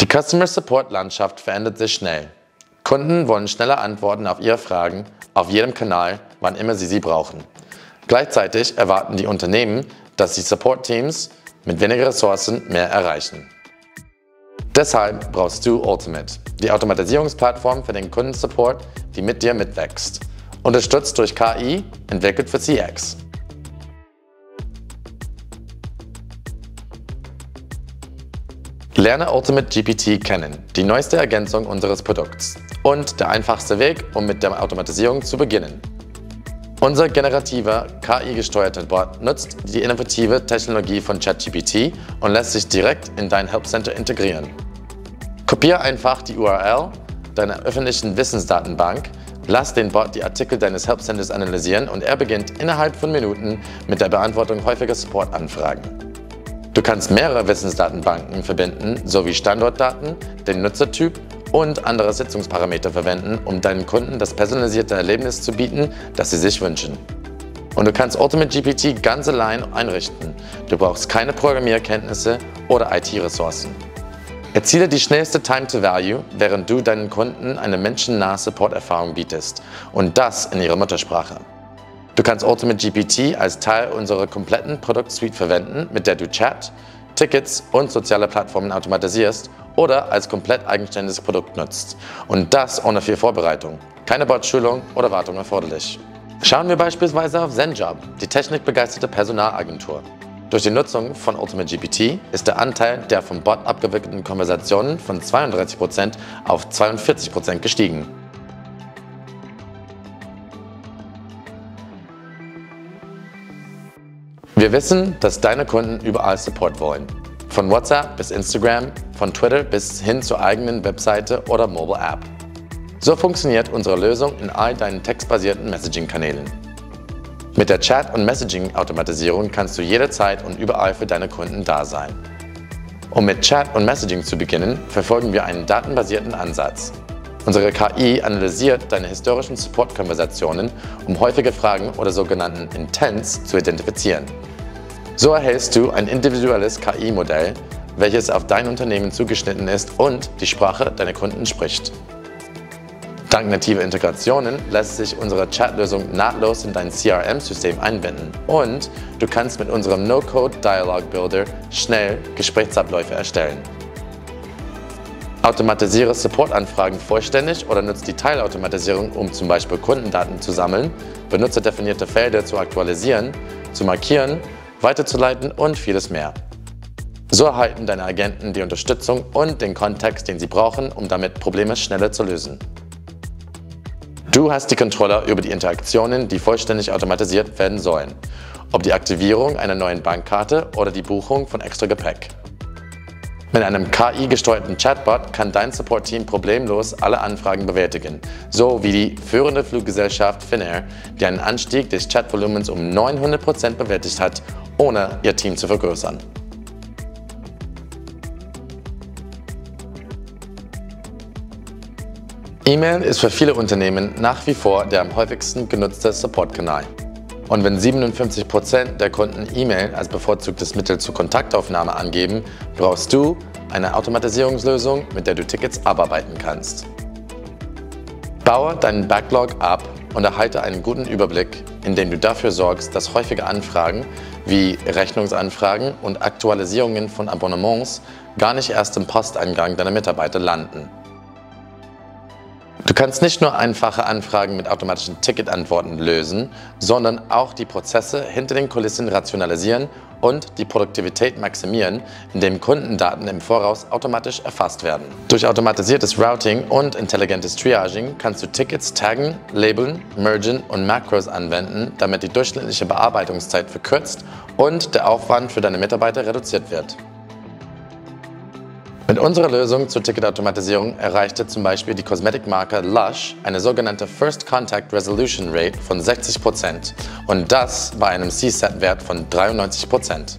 Die Customer Support Landschaft verändert sich schnell. Kunden wollen schnelle Antworten auf ihre Fragen auf jedem Kanal, wann immer sie sie brauchen. Gleichzeitig erwarten die Unternehmen, dass die Support-Teams mit weniger Ressourcen mehr erreichen. Deshalb brauchst du Ultimate, die Automatisierungsplattform für den Kundensupport, die mit dir mitwächst. Unterstützt durch KI, entwickelt für CX. Lerne Ultimate GPT kennen, die neueste Ergänzung unseres Produkts und der einfachste Weg, um mit der Automatisierung zu beginnen. Unser generativer, KI-gesteuerter Bot nutzt die innovative Technologie von ChatGPT und lässt sich direkt in dein Help Center integrieren. Kopiere einfach die URL deiner öffentlichen Wissensdatenbank, lass den Bot die Artikel deines Help Centers analysieren und er beginnt innerhalb von Minuten mit der Beantwortung häufiger Supportanfragen. Du kannst mehrere Wissensdatenbanken verbinden, sowie Standortdaten, den Nutzertyp und andere Sitzungsparameter verwenden, um deinen Kunden das personalisierte Erlebnis zu bieten, das sie sich wünschen. Und du kannst Ultimate GPT ganz allein einrichten. Du brauchst keine Programmierkenntnisse oder IT-Ressourcen. Erziele die schnellste Time to Value, während du deinen Kunden eine menschennahe Support-Erfahrung bietest und das in ihrer Muttersprache. Du kannst Ultimate GPT als Teil unserer kompletten Produktsuite verwenden, mit der du Chat, Tickets und soziale Plattformen automatisierst oder als komplett eigenständiges Produkt nutzt. Und das ohne viel Vorbereitung. Keine Bot-Schulung oder Wartung erforderlich. Schauen wir beispielsweise auf ZenJob, die technikbegeisterte Personalagentur. Durch die Nutzung von Ultimate GPT ist der Anteil der vom Bot abgewickelten Konversationen von 32% auf 42% gestiegen. Wir wissen, dass deine Kunden überall Support wollen. Von WhatsApp bis Instagram, von Twitter bis hin zur eigenen Webseite oder Mobile App. So funktioniert unsere Lösung in all deinen textbasierten Messaging-Kanälen. Mit der Chat- und Messaging-Automatisierung kannst du jederzeit und überall für deine Kunden da sein. Um mit Chat und Messaging zu beginnen, verfolgen wir einen datenbasierten Ansatz. Unsere KI analysiert deine historischen Support-Konversationen, um häufige Fragen oder sogenannten Intents zu identifizieren. So erhältst du ein individuelles KI-Modell, welches auf dein Unternehmen zugeschnitten ist und die Sprache deiner Kunden spricht. Dank nativer Integrationen lässt sich unsere Chatlösung nahtlos in dein CRM-System einbinden und du kannst mit unserem No-Code Dialog Builder schnell Gesprächsabläufe erstellen. Automatisiere Supportanfragen vollständig oder nutze die Teilautomatisierung, um zum Beispiel Kundendaten zu sammeln, benutzerdefinierte Felder zu aktualisieren, zu markieren weiterzuleiten und vieles mehr. So erhalten deine Agenten die Unterstützung und den Kontext, den sie brauchen, um damit Probleme schneller zu lösen. Du hast die Kontrolle über die Interaktionen, die vollständig automatisiert werden sollen, ob die Aktivierung einer neuen Bankkarte oder die Buchung von extra Gepäck. Mit einem KI-gesteuerten Chatbot kann dein Support-Team problemlos alle Anfragen bewältigen, so wie die führende Fluggesellschaft Finnair, die einen Anstieg des Chatvolumens um 900% bewältigt hat ohne ihr Team zu vergrößern. E-Mail ist für viele Unternehmen nach wie vor der am häufigsten genutzte Support-Kanal. Und wenn 57% der Kunden E-Mail als bevorzugtes Mittel zur Kontaktaufnahme angeben, brauchst du eine Automatisierungslösung, mit der du Tickets abarbeiten kannst. Baue deinen Backlog ab und erhalte einen guten Überblick, indem du dafür sorgst, dass häufige Anfragen wie Rechnungsanfragen und Aktualisierungen von Abonnements gar nicht erst im Posteingang deiner Mitarbeiter landen. Du kannst nicht nur einfache Anfragen mit automatischen Ticketantworten lösen, sondern auch die Prozesse hinter den Kulissen rationalisieren und die Produktivität maximieren, indem Kundendaten im Voraus automatisch erfasst werden. Durch automatisiertes Routing und intelligentes Triaging kannst du Tickets taggen, labeln, mergen und Macros anwenden, damit die durchschnittliche Bearbeitungszeit verkürzt und der Aufwand für deine Mitarbeiter reduziert wird. Mit unserer Lösung zur Ticketautomatisierung erreichte zum Beispiel die Kosmetikmarke Lush eine sogenannte First Contact Resolution Rate von 60% und das bei einem CSAT-Wert von 93%.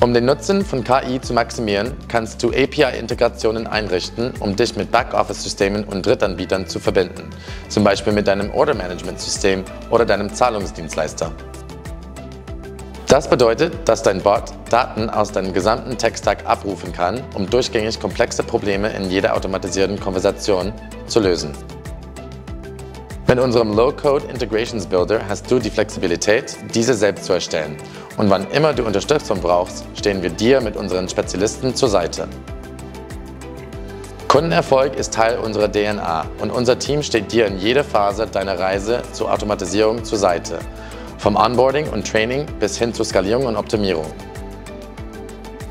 Um den Nutzen von KI zu maximieren, kannst du API-Integrationen einrichten, um dich mit Backoffice-Systemen und Drittanbietern zu verbinden, zum Beispiel mit deinem Order-Management-System oder deinem Zahlungsdienstleister. Das bedeutet, dass dein Bot Daten aus deinem gesamten Tech-Stack abrufen kann, um durchgängig komplexe Probleme in jeder automatisierten Konversation zu lösen. Mit unserem Low-Code Integrations Builder hast du die Flexibilität, diese selbst zu erstellen. Und wann immer du Unterstützung brauchst, stehen wir dir mit unseren Spezialisten zur Seite. Kundenerfolg ist Teil unserer DNA und unser Team steht dir in jeder Phase deiner Reise zur Automatisierung zur Seite. Vom Onboarding und Training bis hin zur Skalierung und Optimierung.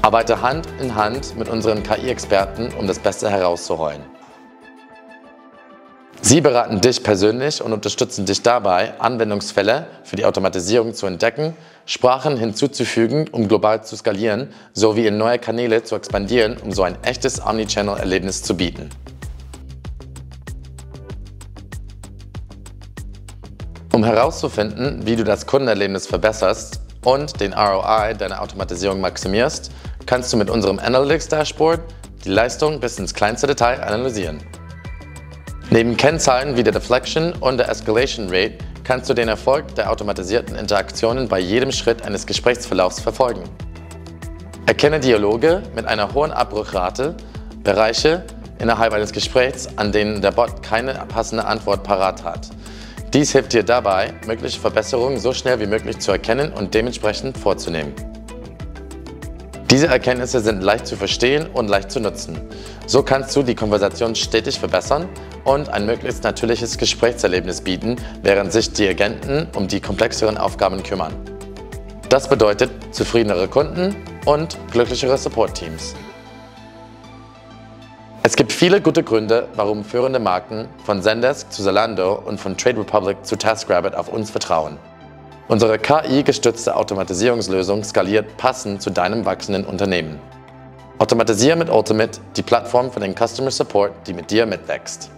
Arbeite Hand in Hand mit unseren KI-Experten, um das Beste herauszuholen. Sie beraten dich persönlich und unterstützen dich dabei, Anwendungsfälle für die Automatisierung zu entdecken, Sprachen hinzuzufügen, um global zu skalieren, sowie in neue Kanäle zu expandieren, um so ein echtes Omnichannel-Erlebnis zu bieten. Um herauszufinden, wie du das Kundenerlebnis verbesserst und den ROI deiner Automatisierung maximierst, kannst du mit unserem Analytics Dashboard die Leistung bis ins kleinste Detail analysieren. Neben Kennzahlen wie der Deflection und der Escalation Rate kannst du den Erfolg der automatisierten Interaktionen bei jedem Schritt eines Gesprächsverlaufs verfolgen. Erkenne Dialoge mit einer hohen Abbruchrate, Bereiche innerhalb eines Gesprächs, an denen der Bot keine passende Antwort parat hat. Dies hilft dir dabei, mögliche Verbesserungen so schnell wie möglich zu erkennen und dementsprechend vorzunehmen. Diese Erkenntnisse sind leicht zu verstehen und leicht zu nutzen. So kannst du die Konversation stetig verbessern und ein möglichst natürliches Gesprächserlebnis bieten, während sich die Agenten um die komplexeren Aufgaben kümmern. Das bedeutet zufriedenere Kunden und glücklichere Support-Teams. Es gibt viele gute Gründe, warum führende Marken von Zendesk zu Zalando und von Trade Republic zu TaskRabbit auf uns vertrauen. Unsere KI-gestützte Automatisierungslösung skaliert passend zu deinem wachsenden Unternehmen. Automatisiere mit Ultimate die Plattform für den Customer Support, die mit dir mitwächst.